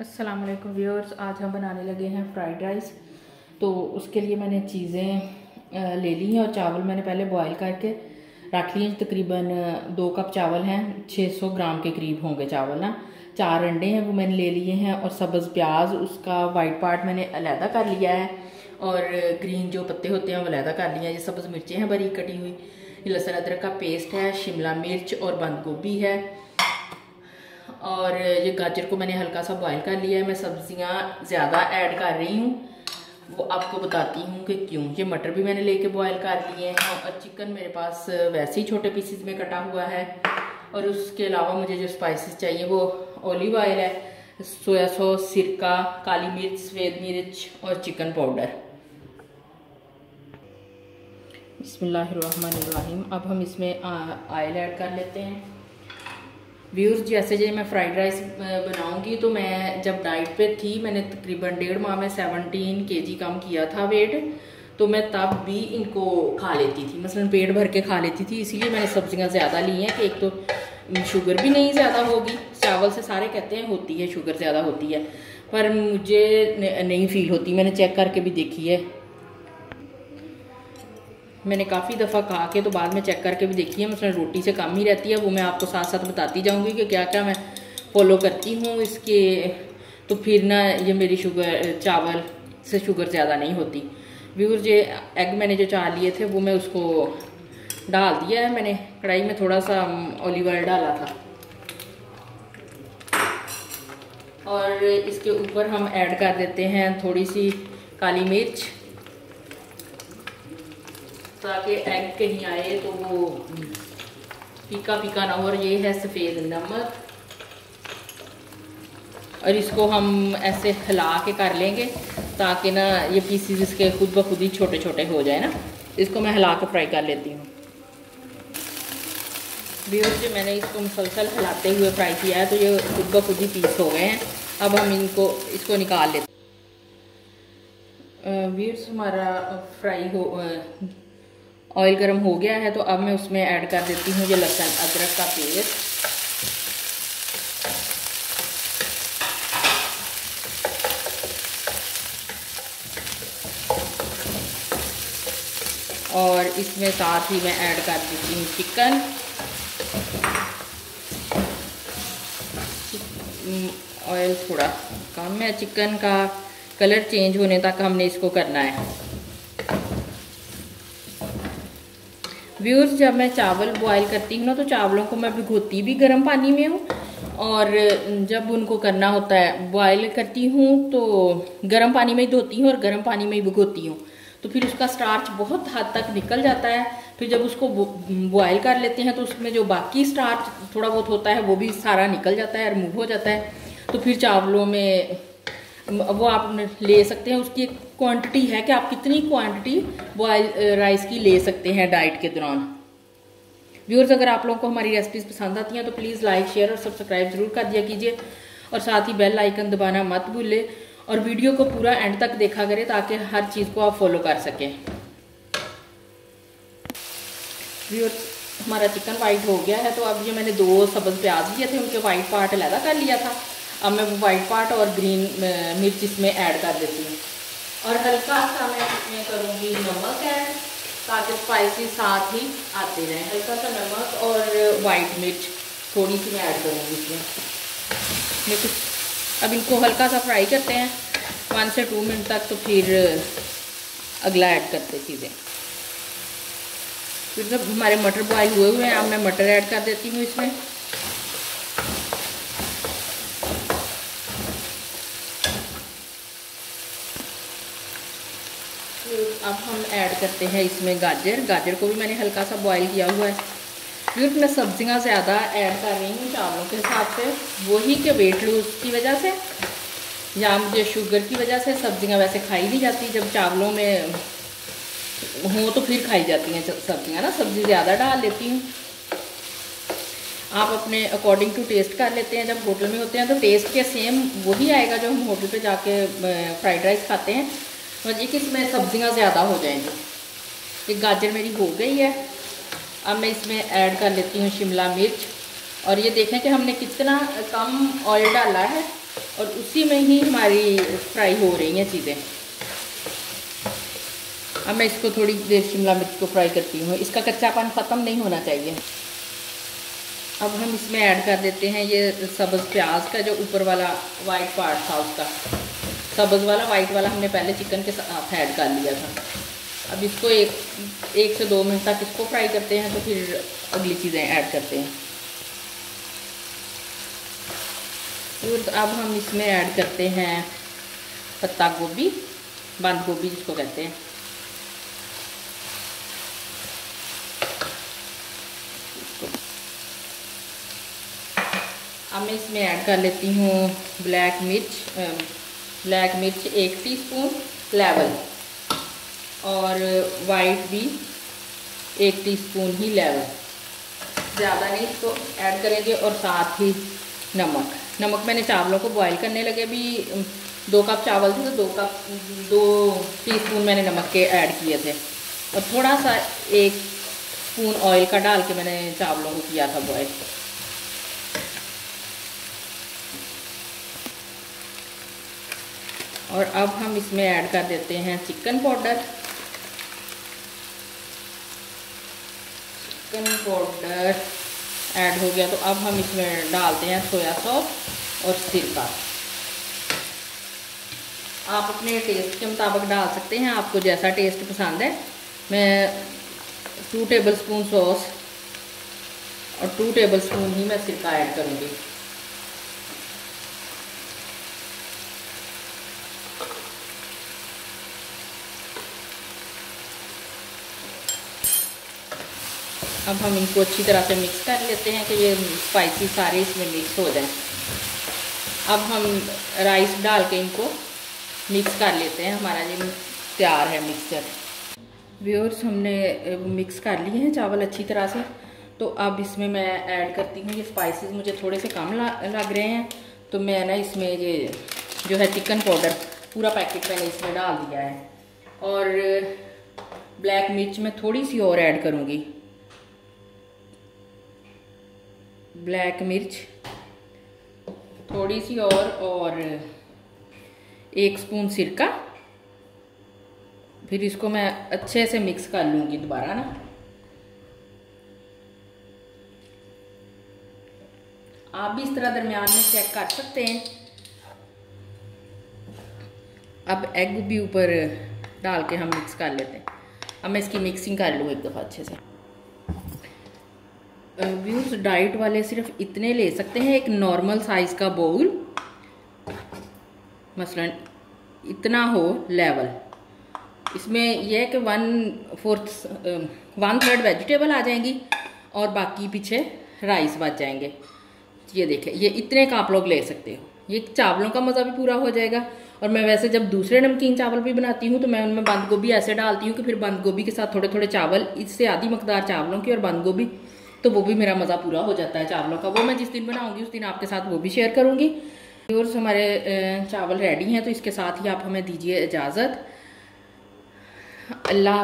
अस्सलाम वालेकुम व्यूअर्स आज हम बनाने लगे हैं फ्राइड राइस तो उसके लिए मैंने चीज़ें ले ली हैं और चावल मैंने पहले बॉईल करके रख लिए तकरीबन दो कप चावल हैं। 600 ग्राम के करीब होंगे चावल ना। चार अंडे हैं, वो मैंने ले लिए हैं और सब्ज़ प्याज, उसका वाइट पार्ट मैंने अलहदा कर लिया है और ग्रीन जो पत्ते होते हैं वो अलहदा कर लिए हैं। ये सब्ज़ मिर्चें हैं बरी कटी हुई। लहसुन अदरक का पेस्ट है, शिमला मिर्च और बंद गोभी है। और ये गाजर को मैंने हल्का सा बॉईल कर लिया है। मैं सब्ज़ियाँ ज़्यादा ऐड कर रही हूँ। वो आपको बताती हूँ कि क्यों। ये मटर भी मैंने लेके बॉईल कर लिए हैं और चिकन मेरे पास वैसे ही छोटे पीसीज में कटा हुआ है। और उसके अलावा मुझे जो स्पाइसेस चाहिए वो ओलिव ऑयल है सोया सॉस सिरका, काली मिर्च सफ़ेद मिर्च और चिकन पाउडर बिस्मिल्लाहिर्रहमानिर्रहीम। अब हम इसमें ऑयल ऐड कर लेते हैं। व्यूज़ जैसे जैसे मैं फ्राइड राइस बनाऊँगी तो मैं जब डाइट पे थी, मैंने तकरीबन डेढ़ माह में सेवनटीन के जी कम किया था वेट तो मैं तब भी इनको खा लेती थी। मसलन पेट भर के खा लेती थी, इसीलिए मैंने सब्ज़ियाँ ज़्यादा ली हैं कि एक तो शुगर भी नहीं ज़्यादा होगी। चावल से सारे कहते हैं, होती है शुगर ज़्यादा होती है। पर मुझे नहीं फील होती। मैंने चेक करके भी देखी है। मैंने काफ़ी दफ़ा खा के तो बाद में चेक करके भी देखी है मतलब रोटी से कम ही रहती है, वो मैं आपको साथ साथ बताती जाऊँगी कि क्या क्या मैं फॉलो करती हूँ इसके। तो फिर ना ये मेरी शुगर चावल से शुगर ज़्यादा नहीं होती। व्यूर ये एग मैंने जो चार लिए थे, वो मैं उसको डाल दिया है मैंने। कढ़ाई में थोड़ा सा ऑलिव ऑयल डाला था। और इसके ऊपर हम ऐड कर देते हैं थोड़ी सी काली मिर्च। ताकि एग कहीं आए तो वो फीका फीका ना हो और ये है सफ़ेद नमक। और इसको हम ऐसे हिला के कर लेंगे, ताकि ना ये पीसीज इसके खुद ब खुद ही छोटे छोटे हो जाए ना। इसको मैं हिला के फ्राई कर लेती हूँ। व्यूअर्स जो मैंने इसको मुसलसल हिलाते हुए फ्राई किया है तो ये खुद ब खुद ही पीस हो गए हैं। अब हम इनको, इसको निकाल लेते व्यूअर्स हमारा फ्राई हो ऑयल गर्म हो गया है तो अब मैं उसमें ऐड कर देती हूँ ये लहसुन अदरक का पेस्ट। और इसमें साथ ही मैं ऐड कर देती हूँ चिकन। ऑयल थोड़ा कम है, चिकन का कलर चेंज होने तक हमने इसको करना है। व्यूर्स जब मैं चावल बॉयल करती हूँ ना तो चावलों को मैं भिगोती भी गर्म पानी में हूँ और जब उनको करना होता है बॉयल करती हूँ तो गर्म पानी में ही धोती हूँ और गर्म पानी में ही भिगोती हूँ। तो फिर उसका स्टार्च बहुत हद तक निकल जाता है। फिर जब उसको बॉयल कर लेते हैं तो उसमें जो बाकी स्टार्च थोड़ा बहुत होता है, वो भी सारा निकल जाता है रिमूव हो जाता है। तो फिर चावलों में वो आप ले सकते हैं, उसकी एक क्वांटिटी है कि आप कितनी क्वांटिटी बॉयल राइस की ले सकते हैं डाइट के दौरान। व्यूअर्स अगर आप लोगों को हमारी रेसिपीज़ पसंद आती हैं तो प्लीज़ लाइक शेयर और सब्सक्राइब ज़रूर कर दिया कीजिए। और साथ ही बेल आइकन दबाना मत भूलें और वीडियो को पूरा एंड तक देखा करें ताकि हर चीज़ को आप फॉलो कर सकें। व्यूअर्स हमारा चिकन वाइट हो गया है तो अब ये मैंने दो सब्ज़ प्याज लिए थे, उनके वाइट पार्ट अलहदा कर लिया था। अब मैं वाइट पार्ट और ग्रीन मिर्च इसमें ऐड कर देती हूँ। और हल्का सा मैं इसमें करूँगी नमक ऐड ताकि स्पाइसी साथ ही आते रहें। हल्का सा नमक और वाइट मिर्च थोड़ी सी मैं ऐड करूँगी इसमें। कुछ अब इनको हल्का सा फ्राई करते हैं। वन से टू मिनट तक तो फिर अगला ऐड करते चीज़ें। फिर जब हमारे मटर बॉयल हुए हुए हैं अब मैं मटर ऐड कर देती हूँ इसमें। अब हम ऐड करते हैं इसमें गाजर। गाजर को भी मैंने हल्का सा बॉईल किया हुआ है। फिर मैं सब्ज़ियाँ ज़्यादा ऐड कर रही हूँ चावलों के हिसाब से, वही के वेट लूज की वजह से, या मुझे शुगर की वजह से सब्ज़ियाँ वैसे खाई नहीं जाती। जब चावलों में हों तो फिर खाई जाती हैं सब्ज़ियाँ ना। सब्ज़ी ज़्यादा डाल लेती हूँ। आप अपने अकॉर्डिंग टू टेस्ट कर लेते हैं। जब होटल में होते हैं तो टेस्ट के सेम वही आएगा जो हम होटल पे जाके फ्राइड राइस खाते हैं। और एक इसमें सब्ज़ियाँ ज़्यादा हो जाएँगी। ये गाजर मेरी हो गई है। अब मैं इसमें ऐड कर लेती हूँ शिमला मिर्च। और ये देखें कि हमने कितना कम ऑयल डाला है और उसी में ही हमारी फ्राई हो रही हैं चीज़ें। अब मैं इसको थोड़ी देर शिमला मिर्च को फ्राई करती हूँ। इसका कच्चापन ख़त्म नहीं होना चाहिए। अब हम इसमें ऐड कर देते हैं ये सब्ज़ प्याज का जो ऊपर वाला वाइट पार्ट था उसका। सब्ज़ वाला वाइट वाला हमने पहले चिकन के साथ ऐड कर लिया था। अब इसको एक एक से दो मिनट तक इसको फ्राई करते हैं तो फिर अगली चीज़ें ऐड करते हैं। फिर अब हम इसमें ऐड करते हैं पत्ता गोभी, बंद गोभी जिसको कहते हैं। अब मैं इसमें ऐड कर लेती हूँ ब्लैक मिर्च ब्लैक मिर्च एक टीस्पून, लेवल। और वाइट भी एक टीस्पून ही लेवल। ज़्यादा नहीं, इसको ऐड करेंगे और साथ ही नमक। नमक मैंने चावलों को बॉईल करने लगे। भी दो कप चावल थे तो दो कप, दो टीस्पून मैंने नमक के ऐड किए थे। और थोड़ा सा एक स्पून ऑयल का डाल के मैंने चावलों को किया था बॉयल और अब हम इसमें ऐड कर देते हैं chicken powder. Chicken powder add हो गया तो अब हम इसमें डालते हैं सोया सॉस और सिरका। आप अपने टेस्ट के मुताबिक डाल सकते हैं, आपको जैसा टेस्ट पसंद है। मैं टू टेबल स्पून सॉस और टू टेबल स्पून ही मैं सिरका ऐड करूँगी। अब हम इनको अच्छी तरह से मिक्स कर लेते हैं कि ये स्पाइसी सारे इसमें मिक्स हो जाए। अब हम राइस डाल के इनको मिक्स कर लेते हैं। हमारा ये तैयार है मिक्सचर व्यूअर्स हमने मिक्स कर लिए हैं चावल अच्छी तरह से। तो अब इसमें मैं ऐड करती हूँ ये स्पाइसेस मुझे थोड़े से कम लग रहे हैं। तो मैं ना इसमें ये जो है चिकन पाउडर पूरा पैकेट मैंने इसमें डाल दिया है। और ब्लैक मिर्च में थोड़ी सी और ऐड करूँगी। ब्लैक मिर्च, थोड़ी सी और और एक स्पून सिरका। फिर इसको मैं अच्छे से मिक्स कर लूँगी दोबारा ना। आप भी इस तरह दरमियान में चेक कर सकते हैं। अब एग भी ऊपर डाल के हम मिक्स कर लेते हैं। अब मैं इसकी मिक्सिंग कर लूँ एक दफ़ा अच्छे से। व्यूज़ डाइट वाले सिर्फ़ इतने ले सकते हैं, एक नॉर्मल साइज़ का बाउल मसलन, इतना हो लेवल इसमें यह है कि one fourth one third vegetable आ जाएँगी और बाकी पीछे राइस बच जाएँगे। ये देखें, ये इतने का आप लोग ले सकते हो। ये चावलों का मज़ा भी पूरा हो जाएगा। और मैं वैसे जब दूसरे नमकीन चावल भी बनाती हूँ तो मैं उनमें बंद गोभी ऐसे डालती हूँ कि फिर बंद गोभी के साथ थोड़े थोड़े चावल, इससे आधी मकदार चावलों की और बंद गोभी तो वो भी मेरा मज़ा पूरा हो जाता है चावलों का। वो मैं जिस दिन बनाऊँगी, उस दिन आपके साथ वो भी शेयर करूँगी। और हमारे चावल रेडी हैं तो इसके साथ ही आप हमें दीजिए इजाज़त। अल्लाह